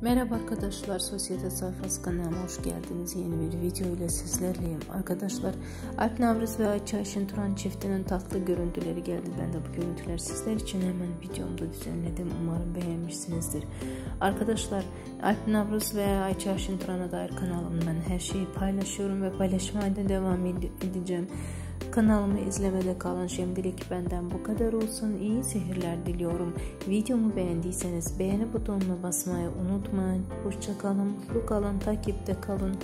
Merhaba arkadaşlar, Sosyete Sayfası kanalıma hoş geldiniz. Yeni bir video ile sizlerleyim. Arkadaşlar, Alp Navruz ve Ayça Şinturan çiftinin tatlı görüntüleri geldi. Ben de bu görüntüleri sizler için hemen videomda düzenledim. Umarım beğenmişsinizdir. Arkadaşlar, Alp Navruz ve Ayça Şinturan'a dair kanalımdan her şeyi paylaşıyorum ve paylaşmaya da devam edeceğim. Kanalımı izlemede kalın. Şimdilik benden bu kadar olsun. İyi seyirler diliyorum. Videomu beğendiyseniz beğeni butonuna basmayı unutmayın. Hoşçakalın, mutlu kalın, takipte kalın.